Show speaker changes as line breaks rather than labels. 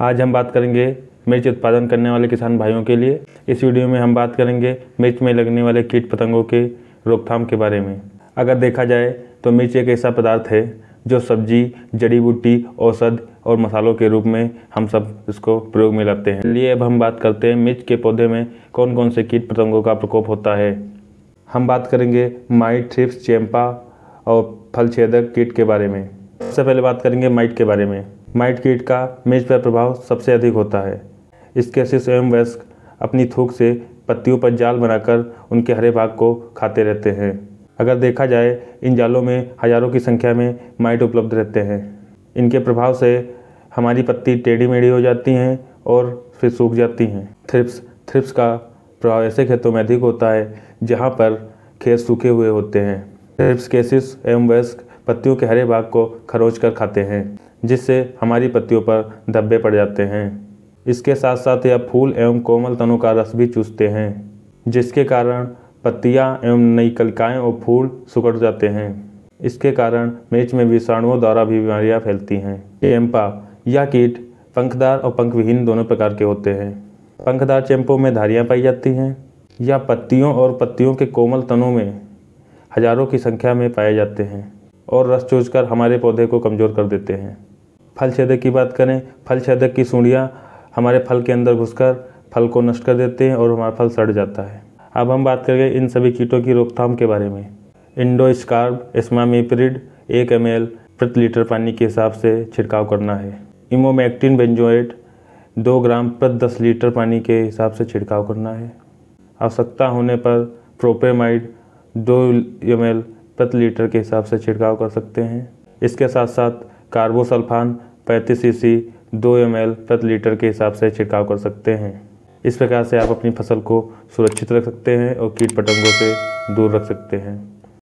आज हम बात करेंगे मिर्च उत्पादन करने वाले किसान भाइयों के लिए। इस वीडियो में हम बात करेंगे मिर्च में लगने वाले कीट पतंगों के रोकथाम के बारे में। अगर देखा जाए तो मिर्च एक ऐसा पदार्थ है जो सब्ज़ी, जड़ी बूटी, औषध और मसालों के रूप में हम सब इसको प्रयोग में लाते हैं। लिए अब हम बात करते हैं मिर्च के पौधे में कौन कौन से कीट पतंगों का प्रकोप होता है। हम बात करेंगे माइट थ्रिप्स चैंपा और फल छेदक कीट के बारे में। सबसे पहले बात करेंगे माइट के बारे में। माइट कीट का मेज पर प्रभाव सबसे अधिक होता है। इसके शिष्य एवं वयस्क अपनी थूक से पत्तियों पर जाल बनाकर उनके हरे भाग को खाते रहते हैं। अगर देखा जाए, इन जालों में हज़ारों की संख्या में माइट उपलब्ध रहते हैं। इनके प्रभाव से हमारी पत्ती टेढ़ी मेढ़ी हो जाती हैं और फिर सूख जाती हैं। थ्रिप्स थ्रिप्स का प्रभाव ऐसे खेतों में अधिक होता है, जहाँ पर खेत सूखे हुए होते हैं। थ्रिप्स केसिस एवं वयस्क पत्तियों के हरे भाग को खरोच कर खाते हैं। जिससे हमारी पत्तियों पर धब्बे पड़ जाते हैं। इसके साथ साथ यह फूल एवं कोमल तनों का रस भी चूसते हैं, जिसके कारण पत्तियाँ एवं नई कलिकाएँ और फूल सुकड़ जाते हैं। इसके कारण मिर्च में विषाणुओं द्वारा भी बीमारियाँ फैलती हैं। चेम्पा यह कीट, पंखदार और पंखविहीन दोनों प्रकार के होते हैं। पंखदार चैंपों में धारियाँ पाई जाती हैं, या पत्तियों और पत्तियों के कोमल तनों में हज़ारों की संख्या में पाए जाते हैं और रस चूसकर हमारे पौधे को कमज़ोर कर देते हैं। फल छेदक की बात करें फल छेदक की सूढ़ियाँ हमारे फल के अंदर घुसकर फल को नष्ट कर देते हैं और हमारा फल सड़ जाता है। अब हम बात करेंगे इन सभी कीटों की रोकथाम के बारे में। इंडो स्कार्ब, एस्मामीप्रिड, एक एम प्रति लीटर पानी के हिसाब से छिड़काव करना है। इमोमैक्टिन बेंजोएट, दो ग्राम प्रति दस लीटर पानी के हिसाब से छिड़काव करना है। आवश्यकता होने पर प्रोपेमाइड, दो एम प्रति लीटर के हिसाब से छिड़काव कर सकते हैं। इसके साथ साथ कार्बोसल्फान पैंतीस सी दो एम प्रति लीटर के हिसाब से छिड़काव कर सकते हैं। इस प्रकार से आप अपनी फ़सल को सुरक्षित रख सकते हैं और कीट पतंगों से दूर रख सकते हैं।